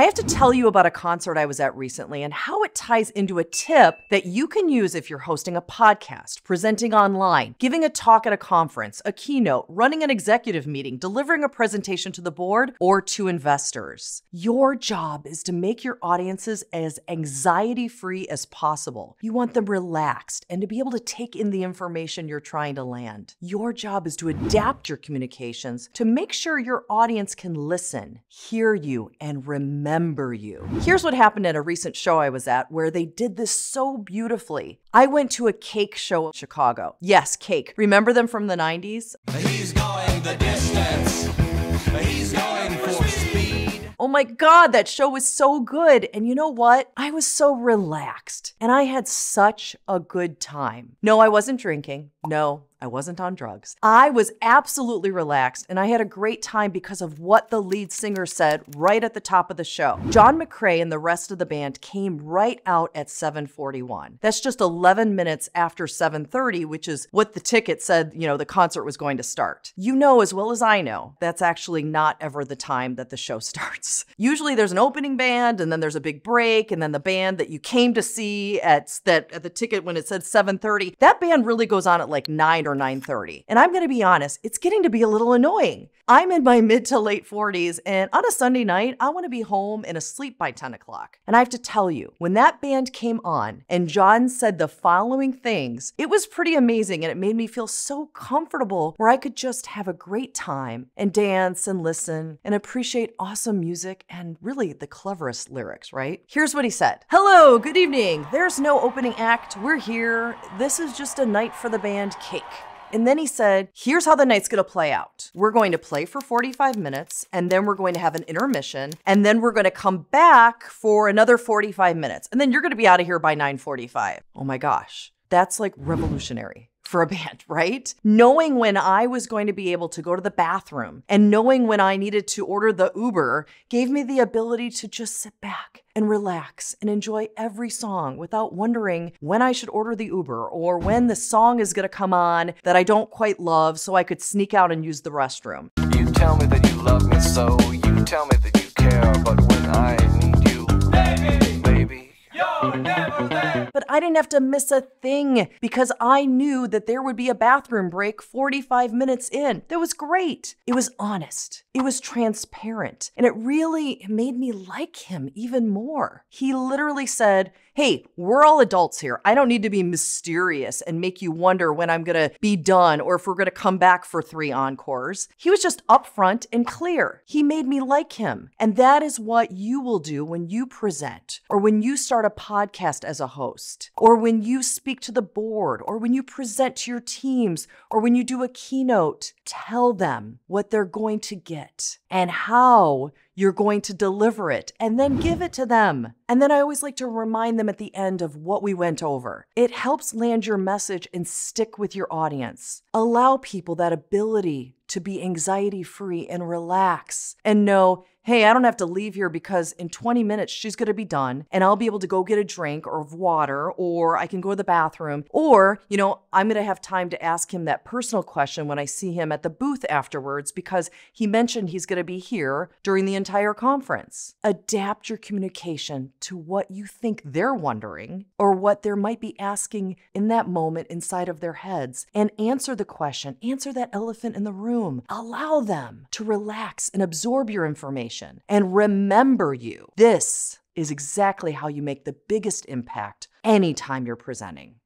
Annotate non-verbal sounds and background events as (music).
I have to tell you about a concert I was at recently and how it ties into a tip that you can use if you're hosting a podcast, presenting online, giving a talk at a conference, a keynote, running an executive meeting, delivering a presentation to the board, or to investors. Your job is to make your audiences as anxiety free as possible. You want them relaxed and to be able to take in the information you're trying to land. Your job is to adapt your communications to make sure your audience can listen, hear you, and remember you. Here's what happened at a recent show I was at where they did this so beautifully. I went to a cake show in Chicago. Yes, cake. Remember them from the 90s? He's going the distance. He's going for speed. Oh my God, that show was so good. And you know what? I was so relaxed and I had such a good time. No, I wasn't drinking. No, I wasn't on drugs. I was absolutely relaxed and I had a great time because of what the lead singer said right at the top of the show. John McCrea and the rest of the band came right out at 7:41. That's just 11 minutes after 7:30, which is what the ticket said, you know, the concert was going to start. You know as well as I know, that's actually not ever the time that the show (laughs) starts. Usually there's an opening band and then there's a big break and then the band that you came to see at that at the ticket when it said 7:30, that band really goes on at like 9 or 9:30. And I'm going to be honest, it's getting to be a little annoying. I'm in my (laughs) mid to late 40s, and on a Sunday night, I want to be home and asleep by 10 o'clock. And I have to tell you, when that band came on and John said the following things, it was pretty amazing and it made me feel so comfortable where I could just have a great time and dance and listen and appreciate awesome music and really the cleverest lyrics, right? Here's what he said Hello, good evening. There's no opening act. We're here. This is just a night for the band Cake. And then he said, Here's how the night's gonna play out. We're going to play for 45 minutes, and then we're going to have an intermission, and then we're gonna come back for another 45 minutes. And then you're gonna be out of here by 9:45. Oh my gosh. That's like revolutionary for a band, (laughs) right? Knowing when I was going to be able to go to the bathroom and knowing when I needed to order the Uber gave me the ability to just sit back and relax and enjoy every song without wondering when I should order the Uber or when the song is going to come on that I don't quite love so I could sneak out and use the restroom. You tell me that you love me so, you tell me that you care, but when I need you, Baby, But I didn't have to miss a thing because I knew that there would be a bathroom break 45 minutes in. That was great. It was honest. It was transparent. And it really made me like him even more. He literally said, Hey, we're all adults here. I don't need to be mysterious and make you wonder when I'm going to be done or if we're going to come back for three encores. He was just upfront and clear. He made me like him. And that is what you will do when you present or when you start a podcast as a host or when you speak to the board or when you present to your teams or when you do a keynote. Tell them what they're going to get and how you're going to deliver it and then give it to them. And then I always like to remind them at the end of what we went over. It helps land your message and stick with your audience. Allow people that ability to be anxiety free and relax and know, hey, I don't have to leave here because in 20 minutes she's going to be done and I'll be able to go get a drink or water or I can go to the bathroom or, you know, I'm going to have time to ask him that personal question when I see him at the booth afterwards because he mentioned he's going to be here during the entire conference. Adapt your communication to what you think they're wondering or what they might be asking in that moment inside of their heads and answer the question, answer that elephant in the room. Allow them to relax and absorb your and remember you. This is exactly how you make the biggest impact anytime you're presenting.